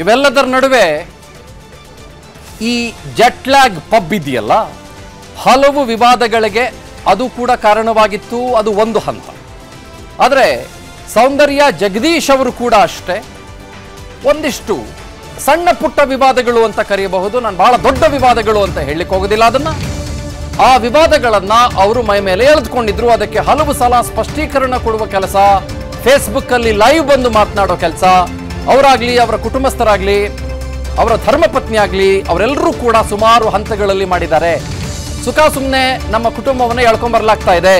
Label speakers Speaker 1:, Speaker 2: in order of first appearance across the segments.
Speaker 1: ಇವೆಲ್ಲದರ ನಡುವೆ ಈ ಜೆಟ್ಲ್ಯಾಗ್ ಪಬ್ ಇದೆಯಲ್ಲ? ಹಲವು ವಿವಾದಗಳಿಗೆ ಅದು ಕೂಡ ಕಾರಣವಾಗಿತ್ತು, ಅದು ಒಂದು ಹಂತ. ಆದರೆ ಸೌಂದರ್ಯ ಜಗದೀಶ್ ಅವರು ಕೂಡ ಅಷ್ಟೇ. ಒಂದಿಷ್ಟು ಸಣ್ಣ ಪುಟ್ಟ ವಿವಾದಗಳು ಅಂತ ಕರೆಯಬಹುದು, ನಾನು ಬಹಳ ದೊಡ್ಡ ವಿವಾದಗಳು ಅಂತ ಹೇಳಲಿಕ್ಕೆ ಹೋಗೋದಿಲ್ಲ ಅದನ್ನ. ಆ ವಿವಾದಗಳನ್ನ ಅವರು ಮೈ ಮೇಲೆ ಎಳೆದುಕೊಂಡಿದ್ರು, ಅದಕ್ಕೆ ಹಲವು ಸಲ ಸ್ಪಷ್ಟೀಕರಣ ಕೊಡುವ ಕೆಲಸ ಫೇಸ್ಬುಕ್ ಅಲ್ಲಿ ಲೈವ್ ಬಂದು ಮಾತನಾಡೋ ಕೆಲಸ ಅವರಾಗ್ಲಿ, ಅವರ ಕುಟುಂಬಸ್ಥರಾಗಲಿ, ಅವರ ಧರ್ಮಪತ್ನಿ ಆಗಲಿ ಅವರೆಲ್ಲರೂ ಕೂಡ ಸುಮಾರು ಹಂತಗಳಲ್ಲಿ ಮಾಡಿದ್ದಾರೆ. ಸುಖ ಸುಮ್ಮನೆ ನಮ್ಮ ಕುಟುಂಬವನ್ನು ಎಳ್ಕೊಂಬರ್ಲಾಗ್ತಾ ಇದೆ.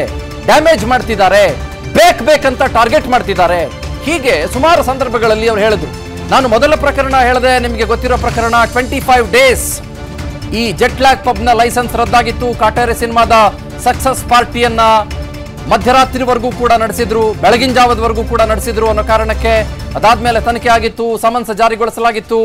Speaker 1: ಡ್ಯಾಮೇಜ್ ಮಾಡ್ತಿದ್ದಾರೆ. ಬೇಕ್ ಬೇಕಂತ ಟಾರ್ಗೆಟ್ ಮಾಡ್ತಿದ್ದಾರೆ. ಹೀಗೆ ಸುಮಾರು ಸಂದರ್ಭಗಳಲ್ಲಿ ಅವ್ರು ಹೇಳಿದ್ರು. ನಾನು ಮೊದಲ ಪ್ರಕರಣ ಹೇಳಿದೆ, ನಿಮಗೆ ಗೊತ್ತಿರೋ ಪ್ರಕರಣ ಟ್ವೆಂಟಿ ಫೈವ್ ಡೇಸ್ ಈ ಜೆಟ್ಲ್ಯಾಗ್ ಪಬ್ನ ಲೈಸೆನ್ಸ್ ರದ್ದಾಗಿತ್ತು. ಕಾಟಾರೆ ಸಿನಿಮಾದ ಸಕ್ಸಸ್ ಪಾರ್ಟಿಯನ್ನ ಮಧ್ಯರಾತ್ರಿವರೆಗೂ ಕೂಡ ನಡೆಸಿದ್ರು, ಬೆಳಗಿನ ಜಾವದವರೆಗೂ ಕೂಡ ನಡೆಸಿದ್ರು ಅನ್ನೋ ಕಾರಣಕ್ಕೆ ಅದಾದ್ಮೇಲೆ ತನಿಖೆ ಆಗಿತ್ತು, ಸಮನ್ಸ್ ಜಾರಿಗೊಳಿಸಲಾಗಿತ್ತು.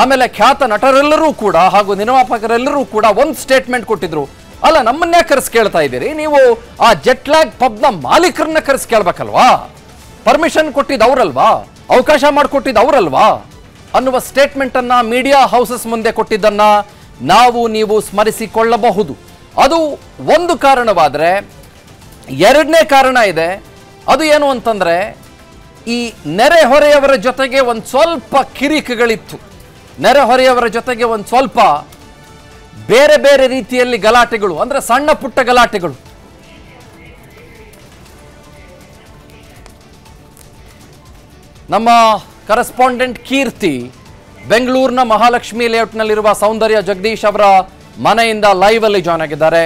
Speaker 1: ಆಮೇಲೆ ಖ್ಯಾತ ನಟರೆಲ್ಲರೂ ಕೂಡ ಹಾಗೂ ನಿರ್ಮಾಪಕರೆಲ್ಲರೂ ಕೂಡ ಒಂದು ಸ್ಟೇಟ್ಮೆಂಟ್ ಕೊಟ್ಟಿದ್ರು. ಅಲ್ಲ, ನಮ್ಮನ್ನೇ ಕರೆಸಿ ಕೇಳ್ತಾ ಇದ್ದೀರಿ? ನೀವು ಆ ಜೆಟ್ಲ್ಯಾಗ್ ಪಬ್ನ ಮಾಲೀಕರನ್ನ ಕರೆಸಿ ಕೇಳ್ಬೇಕಲ್ವಾ? ಪರ್ಮಿಷನ್ ಕೊಟ್ಟಿದ್ದು ಅವರಲ್ವಾ? ಅವಕಾಶ ಮಾಡಿಕೊಟ್ಟಿದ್ದು ಅವರಲ್ವಾ? ಅನ್ನುವ ಸ್ಟೇಟ್ಮೆಂಟ್ ಅನ್ನ ಮೀಡಿಯಾ ಹೌಸಸ್ ಮುಂದೆ ಕೊಟ್ಟಿದ್ದನ್ನ ನಾವು ನೀವು ಸ್ಮರಿಸಿಕೊಳ್ಳಬಹುದು. ಅದು ಒಂದು ಕಾರಣವಾದ್ರೆ ಎರಡನೇ ಕಾರಣ ಇದೆ. ಅದು ಏನು ಅಂತಂದರೆ, ಈ ನೆರೆಹೊರೆಯವರ ಜೊತೆಗೆ ಒಂದು ಸ್ವಲ್ಪ ಕಿರಿಕಗಳಿತ್ತು. ನೆರೆಹೊರೆಯವರ ಜೊತೆಗೆ ಒಂದು ಸ್ವಲ್ಪ ಬೇರೆ ಬೇರೆ ರೀತಿಯಲ್ಲಿ ಗಲಾಟೆಗಳು, ಅಂದರೆ ಸಣ್ಣ ಪುಟ್ಟ ಗಲಾಟೆಗಳು. ನಮ್ಮ ಕರೆಸ್ಪಾಂಡೆಂಟ್ ಕೀರ್ತಿ ಬೆಂಗಳೂರಿನ ಮಹಾಲಕ್ಷ್ಮಿ ಲೇಔಟ್ನಲ್ಲಿರುವ ಸೌಂದರ್ಯ ಜಗದೀಶ್ ಅವರ ಮನೆಯಿಂದ ಲೈವ್ ಅಲ್ಲಿ ಜಾಯ್ನ್ ಆಗಿದ್ದಾರೆ.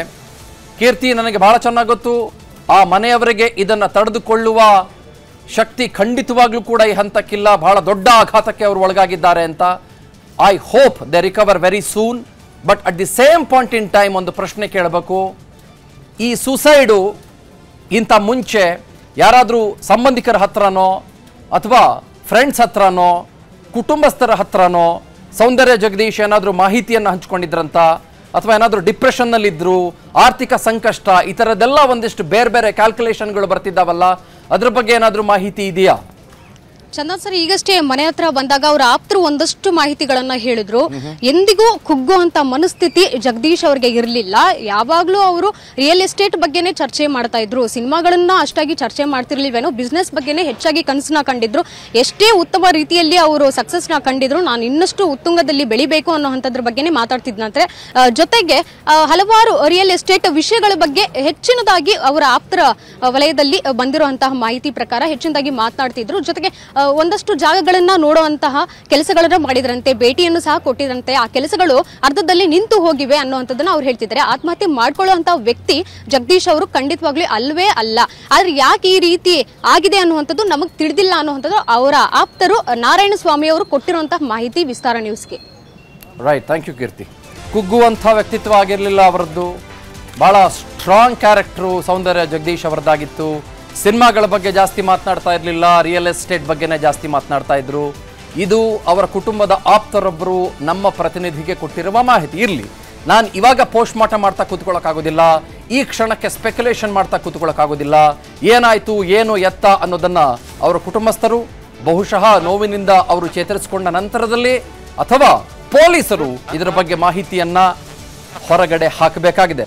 Speaker 1: ಕೀರ್ತಿ, ನನಗೆ ಬಹಳ ಚೆನ್ನಾಗಿ ಗೊತ್ತು. ಆ ಮನೆಯವರಿಗೆ ಇದನ್ನು ತಡೆದುಕೊಳ್ಳುವ ಶಕ್ತಿ ಖಂಡಿತವಾಗ್ಲೂ ಕೂಡ ಈ ಹಂತಕ್ಕಿಲ್ಲ. ಬಹಳ ದೊಡ್ಡ ಆಘಾತಕ್ಕೆ ಅವರು ಒಳಗಾಗಿದ್ದಾರೆ ಅಂತ I hope they recover very soon but at the same point in time ಒಂದು ಪ್ರಶ್ನೆ ಕೇಳಬೇಕು. ಈ ಸೂಸೈಡು ಇಂಥ ಮುಂಚೆ ಯಾರಾದರೂ ಸಂಬಂಧಿಕರ ಹತ್ರನೋ ಅಥವಾ ಫ್ರೆಂಡ್ಸ್ ಹತ್ರನೋ, ಕುಟುಂಬಸ್ಥರ ಹತ್ರನೋ, ಸೌಂದರ್ಯ ಜಗದೀಶ್ ಏನಾದರೂ ಮಾಹಿತಿಯನ್ನು ಹಂಚ್ಕೊಂಡಿದ್ರಂತ? ಅಥವಾ ಏನಾದರೂ ಡಿಪ್ರೆಷನ್ನಲ್ಲಿದ್ದರು ಆರ್ಥಿಕ ಸಂಕಷ್ಟ, ಈ ಥರದ್ದೆಲ್ಲ ಒಂದಿಷ್ಟು ಬೇರೆ ಬೇರೆ ಕ್ಯಾಲ್ಕುಲೇಷನ್ಗಳು ಬರ್ತಿದ್ದಾವಲ್ಲ, ಅದ್ರ ಬಗ್ಗೆ ಏನಾದರೂ ಮಾಹಿತಿ ಇದೆಯಾ?
Speaker 2: ಚಂದನ್ ಸರ್, ಈಗಷ್ಟೇ ಮನೆ ಹತ್ರ ಬಂದಾಗ ಅವ್ರ ಆಪ್ತರು ಒಂದಷ್ಟು ಮಾಹಿತಿಗಳನ್ನ ಹೇಳಿದ್ರು. ಎಂದಿಗೂ ಕುಗ್ಗುವಂತ ಮನಸ್ಥಿತಿ ಜಗದೀಶ್ ಅವ್ರಿಗೆ ಇರಲಿಲ್ಲ. ಯಾವಾಗ್ಲೂ ಅವರು ರಿಯಲ್ ಎಸ್ಟೇಟ್ ಬಗ್ಗೆನೇ ಚರ್ಚೆ ಮಾಡ್ತಾ ಇದ್ರು. ಸಿನಿಮಾಗಳನ್ನ ಅಷ್ಟಾಗಿ ಚರ್ಚೆ ಮಾಡ್ತಿರ್ಲಿಲ್ವೇನೋ ಬಿಸ್ನೆಸ್ ಬಗ್ಗೆನೇ ಹೆಚ್ಚಾಗಿ ಕನಸನ್ನ ಕಂಡಿದ್ರು. ಎಷ್ಟೇ ಉತ್ತಮ ರೀತಿಯಲ್ಲಿ ಅವರು ಸಕ್ಸಸ್ನ ಕಂಡಿದ್ರು, ನಾನು ಇನ್ನಷ್ಟು ಉತ್ತುಂಗದಲ್ಲಿ ಬೆಳಿಬೇಕು ಅನ್ನೋ ಹಂತದ್ರ ಬಗ್ಗೆನೇ ಮಾತಾಡ್ತಿದ್ನಂತೆ ಜೊತೆಗೆ ಹಲವಾರು ರಿಯಲ್ ಎಸ್ಟೇಟ್ ವಿಷಯಗಳ ಬಗ್ಗೆ ಹೆಚ್ಚಿನದಾಗಿ ಅವರ ಆಪ್ತರ ವಲಯದಲ್ಲಿ ಬಂದಿರುವಂತಹ ಮಾಹಿತಿ ಪ್ರಕಾರ ಹೆಚ್ಚಿನದಾಗಿ ಮಾತನಾಡ್ತಿದ್ರು ಜೊತೆಗೆ ಒಂದಷ್ಟು ಜಾಗಗಳನ್ನ ನೋಡುವಂತಹ ಕೆಲಸಗಳನ್ನ ಮಾಡಿದ್ರಂತೆ, ಭೇಟಿಯನ್ನು ಸಹ ಕೊಟ್ಟಿದ್ರಂತೆ. ಆ ಕೆಲಸಗಳು ಅರ್ಧದಲ್ಲಿ ನಿಂತು ಹೋಗಿವೆ ಅನ್ನುವಂಥದ್ದನ್ನ ಅವ್ರು ಹೇಳ್ತಿದ್ದಾರೆ. ಆತ್ಮಹತ್ಯೆ ಮಾಡ್ಕೊಳ್ಳುವಂತ ವ್ಯಕ್ತಿ ಜಗದೀಶ್ ಅವರು ಖಂಡಿತವಾಗ್ಲೂ ಅಲ್ವೇ ಅಲ್ಲ. ಆದ್ರೆ ಯಾಕೆ ಈ ರೀತಿ ಆಗಿದೆ ಅನ್ನುವಂಥದ್ದು ನಮಗೆ ತಿಳಿದಿಲ್ಲ ಅನ್ನುವಂಥದ್ದು ಅವರ ಆಪ್ತರು ನಾರಾಯಣ ಸ್ವಾಮಿ ಅವರು ಕೊಟ್ಟಿರುವಂತಹ ಮಾಹಿತಿ ವಿಸ್ತಾರ ನ್ಯೂಸ್ಗೆ.
Speaker 1: Right thank you Keerthi. ಕುಗ್ಗುವಂಥ ವ್ಯಕ್ತಿತ್ವ ಆಗಿರಲಿಲ್ಲ ಅವರದ್ದು. ಭಾಳ ಸ್ಟ್ರಾಂಗ್ ಕ್ಯಾರೆಕ್ಟ್ರು ಸೌಂದರ್ಯ ಜಗದೀಶ್ ಅವರದ್ದಾಗಿತ್ತು. ಸಿನಿಮಾಗಳ ಬಗ್ಗೆ ಜಾಸ್ತಿ ಮಾತನಾಡ್ತಾ ಇರಲಿಲ್ಲ ರಿಯಲ್ ಎಸ್ಟೇಟ್ ಬಗ್ಗೆನೇ ಜಾಸ್ತಿ ಮಾತನಾಡ್ತಾ ಇದ್ರು. ಇದು ಅವರ ಕುಟುಂಬದ ಆಪ್ತರೊಬ್ಬರು ನಮ್ಮ ಪ್ರತಿನಿಧಿಗೆ ಕೊಟ್ಟಿರುವ ಮಾಹಿತಿ. ಇರಲಿ, ನಾನು ಇವಾಗ ಪೋಸ್ಟ್ ಮಾರ್ಟಮ್ ಮಾಡ್ತಾ ಕೂತ್ಕೊಳ್ಳೋಕ್ಕಾಗೋದಿಲ್ಲ ಈ ಕ್ಷಣಕ್ಕೆ ಸ್ಪೆಕ್ಯುಲೇಷನ್ ಮಾಡ್ತಾ ಕೂತ್ಕೊಳ್ಳೋಕ್ಕಾಗೋದಿಲ್ಲ ಏನಾಯ್ತು, ಏನು ಎತ್ತ ಅನ್ನೋದನ್ನ ಅವರ ಕುಟುಂಬಸ್ಥರು, ಬಹುಶಃ ನೋವಿನಿಂದ ಅವರು ಚೇತರಿಸಿಕೊಂಡ ನಂತರದಲ್ಲಿ ಅಥವಾ ಪೊಲೀಸರು ಇದರ ಬಗ್ಗೆ ಮಾಹಿತಿಯನ್ನ ಹೊರಗಡೆ ಹಾಕಬೇಕಾಗಿದೆ.